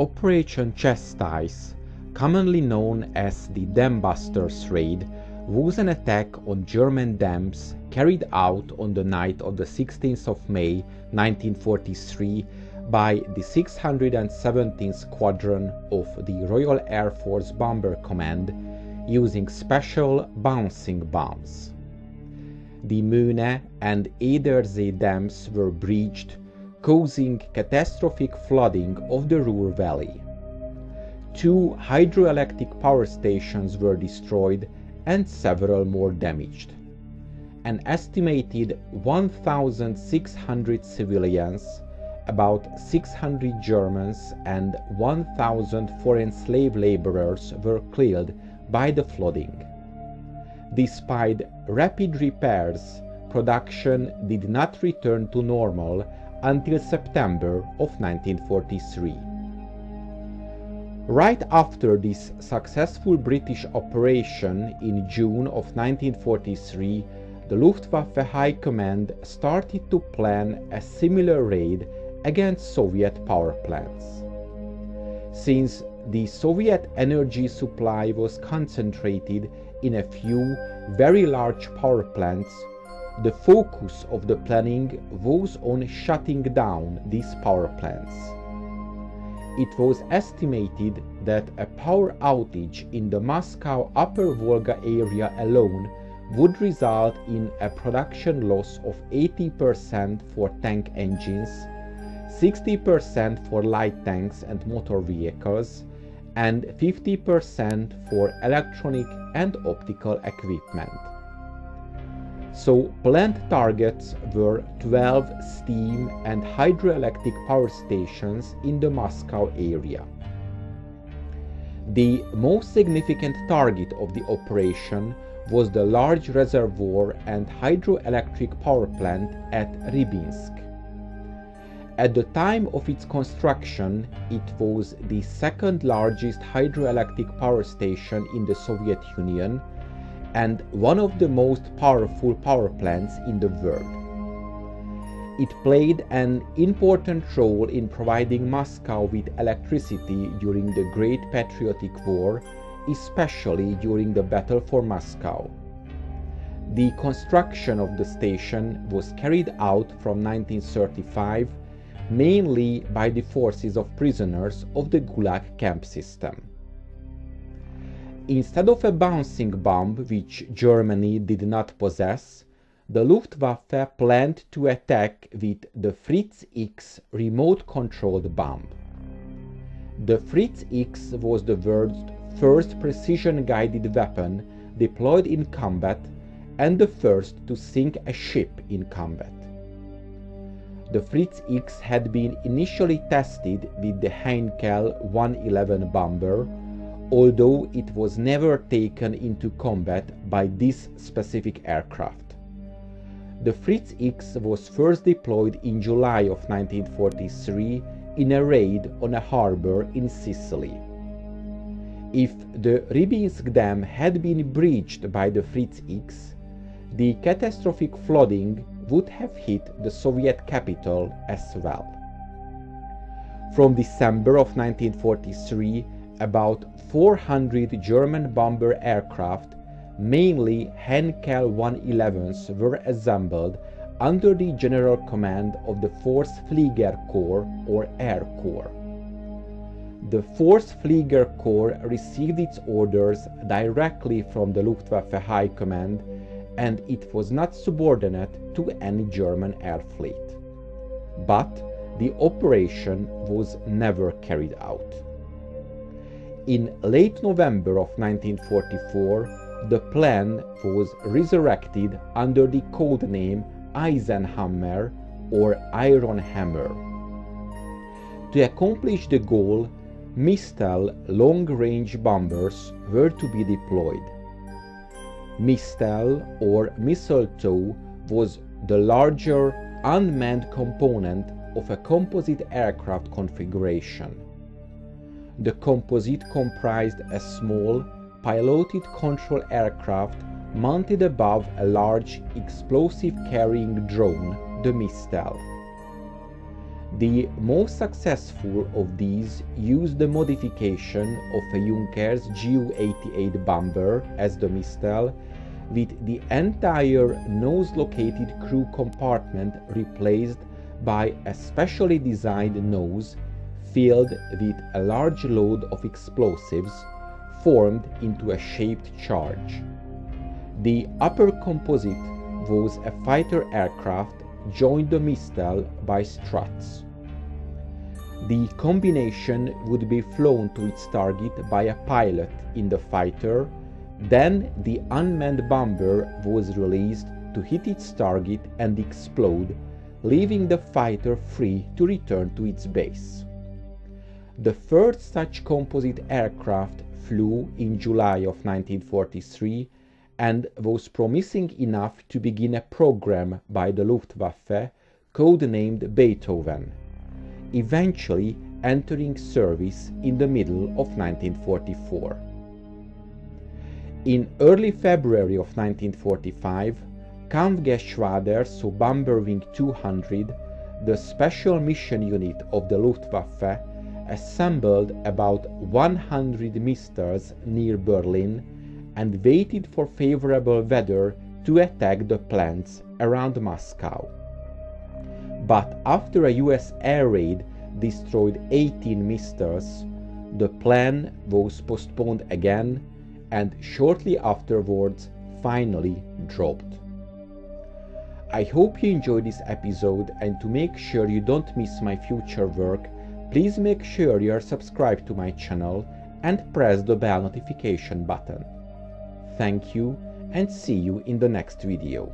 Operation Chastise, commonly known as the Dam Busters Raid, was an attack on German dams carried out on the night of the 16th of May 1943 by the 617th Squadron of the Royal Air Force Bomber Command using special bouncing bombs. The Möhne and Edersee dams were breached, causing catastrophic flooding of the Ruhr Valley. Two hydroelectric power stations were destroyed and several more damaged. An estimated 1,600 civilians, about 600 Germans, and 1,000 foreign slave laborers were killed by the flooding. Despite rapid repairs, production did not return to normal until September of 1943. Right after this successful British operation in June of 1943, the Luftwaffe High Command started to plan a similar raid against Soviet power plants. Since the Soviet energy supply was concentrated in a few very large power plants, the focus of the planning was on shutting down these power plants. It was estimated that a power outage in the Moscow Upper Volga area alone would result in a production loss of 80% for tank engines, 60% for light tanks and motor vehicles, and 50% for electronic and optical equipment. So planned targets were 12 steam and hydroelectric power stations in the Moscow area. The most significant target of the operation was the large reservoir and hydroelectric power plant at Rybinsk. At the time of its construction, it was the second largest hydroelectric power station in the Soviet Union and one of the most powerful power plants in the world. It played an important role in providing Moscow with electricity during the Great Patriotic War, especially during the Battle for Moscow. The construction of the station was carried out from 1935 mainly by the forces of prisoners of the Gulag camp system. Instead of a bouncing bomb, which Germany did not possess, the Luftwaffe planned to attack with the Fritz X remote-controlled bomb. The Fritz X was the world's first precision-guided weapon deployed in combat and the first to sink a ship in combat. The Fritz X had been initially tested with the Heinkel 111 bomber, although it was never taken into combat by this specific aircraft. The Fritz X was first deployed in July of 1943 in a raid on a harbor in Sicily. If the Rybinsk Dam had been breached by the Fritz X, the catastrophic flooding would have hit the Soviet capital as well. From December of 1943, about 400 German bomber aircraft, mainly Heinkel 111s, were assembled under the general command of the 4th Flieger Corps or Air Corps. The 4th Flieger Corps received its orders directly from the Luftwaffe High Command and it was not subordinate to any German air fleet. But the operation was never carried out. In late November of 1944, the plan was resurrected under the code name Eisenhammer or Iron Hammer. To accomplish the goal, Mistel long-range bombers were to be deployed. Mistel or Mistletoe was the larger unmanned component of a composite aircraft configuration. The composite comprised a small, piloted control aircraft mounted above a large explosive carrying drone, the Mistel. The most successful of these used the modification of a Junkers Ju-88 bomber as the Mistel, with the entire nose-located crew compartment replaced by a specially designed nose filled with a large load of explosives formed into a shaped charge. The upper composite was a fighter aircraft joined the Mistel by struts. The combination would be flown to its target by a pilot in the fighter, then the unmanned bomber was released to hit its target and explode, leaving the fighter free to return to its base. The first such composite aircraft flew in July of 1943 and was promising enough to begin a program by the Luftwaffe codenamed Beethoven eventually entering service in the middle of 1944. In early February of 1945, Kampfgeschwader so Bomberwing 200, the special mission unit of the Luftwaffe, assembled about 100 Mistels near Berlin and waited for favorable weather to attack the plants around Moscow but after a US air raid destroyed 18 Mistels, the plan was postponed again and shortly afterwards finally dropped. I hope you enjoyed this episode and to make sure you don't miss my future work, please make sure you are subscribed to my channel and press the bell notification button. Thank you and see you in the next video.